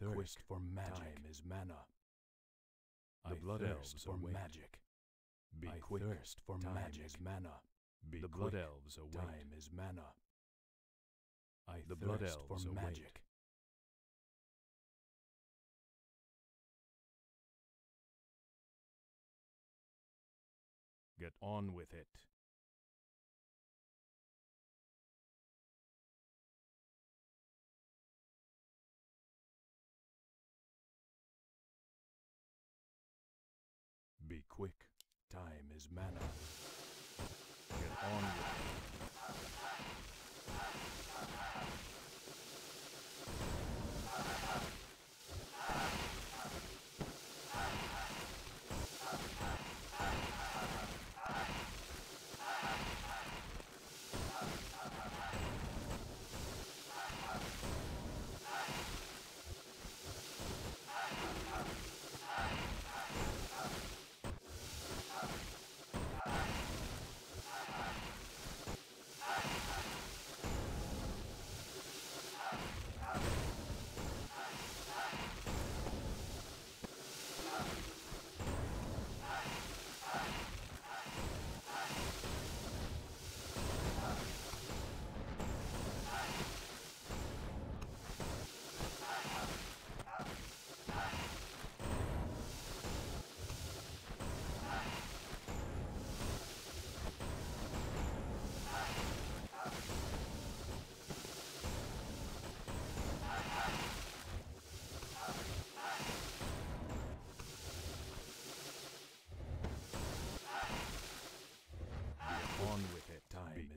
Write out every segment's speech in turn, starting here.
Thirst for magic. Time is mana. I The blood thirst elves for await. magic. Be I quick. thirst for Time magic. is mana. Be the quick. blood elves await. Time is mana. I The blood for await. magic. Get on with it. Quick. Time is mana.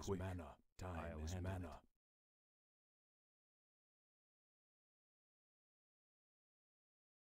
quick. Mana. Time I'll is mana.